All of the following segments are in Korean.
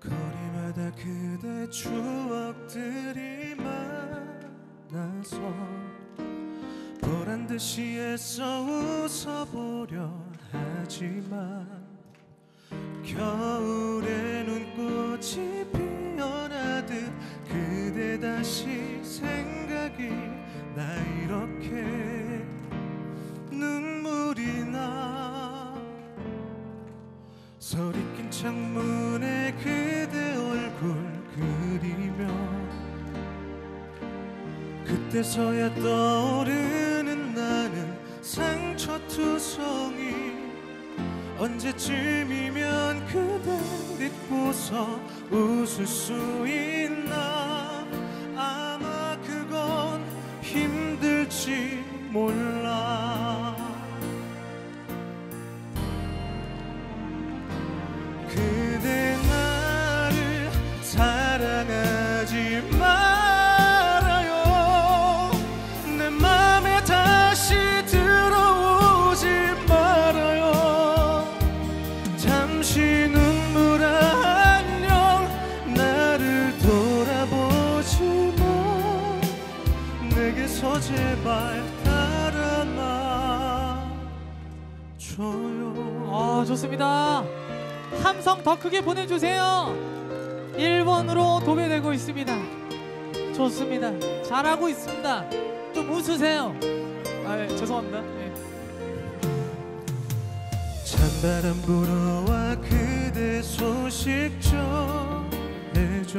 거리마다 그대 추억들이 많아서 보란 듯이 애써 웃어보려 하지만 소리 낀 창문에 그대 얼굴 그리며 그때서야 떠오르는 나는 상처투성이 언제쯤이면 그댈 잊고서 웃을 수 있나 아 좋습니다. 함성 더 크게 보내주세요. 1번으로 도배되고 있습니다. 좋습니다. 잘하고 있습니다. 좀 웃으세요. 아 예, 죄송합니다. 예. 찬바람 불어와 그대 소식 전해줘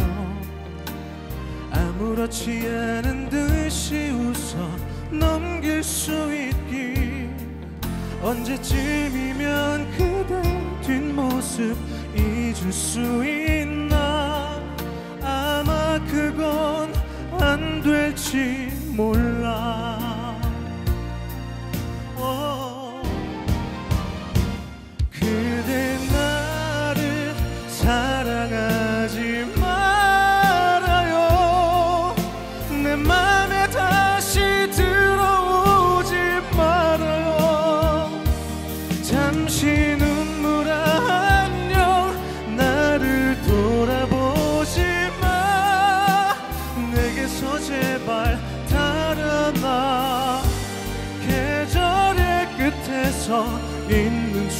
아무렇지 않은 듯이 웃어 넘길 수 언제쯤이면 그대 뒷모습 잊을 수 있나? 아마 그건 안 될지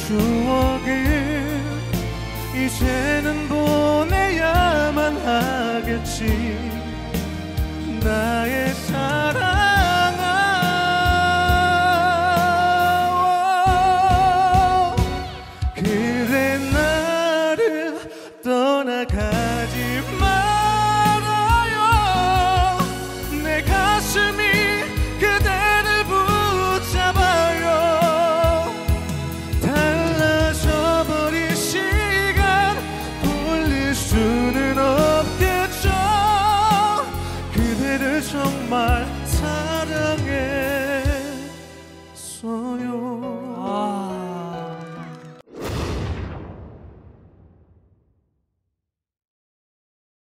추억을 이제는 보내야만 하겠지. 나의 사랑아 그 my